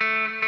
Mm-hmm.